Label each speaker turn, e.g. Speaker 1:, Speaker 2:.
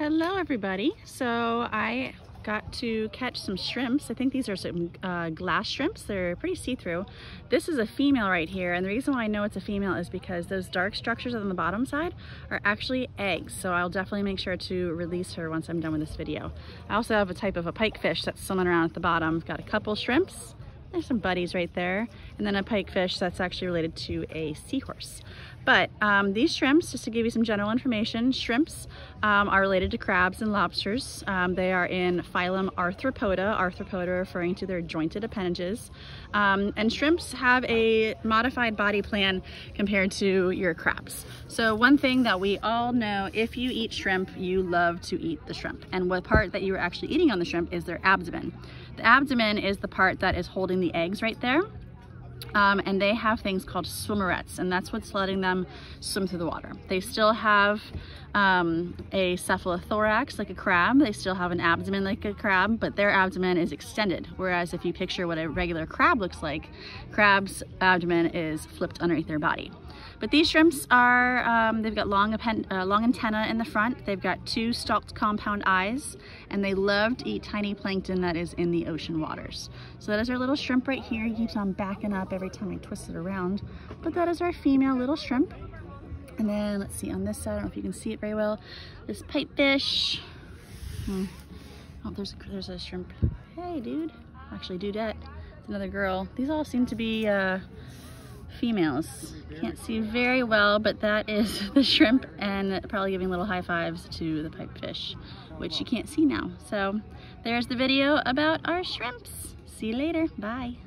Speaker 1: Hello everybody. So I got to catch some shrimps. I think these are some uh, glass shrimps. They're pretty see-through. This is a female right here and the reason why I know it's a female is because those dark structures on the bottom side are actually eggs. So I'll definitely make sure to release her once I'm done with this video. I also have a type of a pipefish that's swimming around at the bottom. I've got a couple shrimps there's some buddies right there. And then a pipefish that's actually related to a seahorse. But um, these shrimps, just to give you some general information, shrimps um, are related to crabs and lobsters. Um, they are in phylum Arthropoda, arthropoda referring to their jointed appendages. Um, and shrimps have a modified body plan compared to your crabs. So one thing that we all know, if you eat shrimp, you love to eat the shrimp. And what part that you are actually eating on the shrimp is their abdomen. The abdomen is the part that is holding the eggs right there. Um, and they have things called swimmerets and that's what's letting them swim through the water. They still have um, a cephalothorax like a crab, they still have an abdomen like a crab, but their abdomen is extended. Whereas if you picture what a regular crab looks like, crab's abdomen is flipped underneath their body. But these shrimps are, um, they've got long, uh, long antenna in the front, they've got two stalked compound eyes, and they love to eat tiny plankton that is in the ocean waters. So that is our little shrimp right here. He keeps on backing up every time I twist it around. But that is our female little shrimp. And then let's see on this side, I don't know if you can see it very well, this pipefish. Hmm. Oh, there's a, there's a shrimp. Hey, dude. Actually, dudette. It's another girl. These all seem to be uh, females. Can't see very well, but that is the shrimp and probably giving little high fives to the pipefish, which you can't see now. So there's the video about our shrimps. See you later. Bye.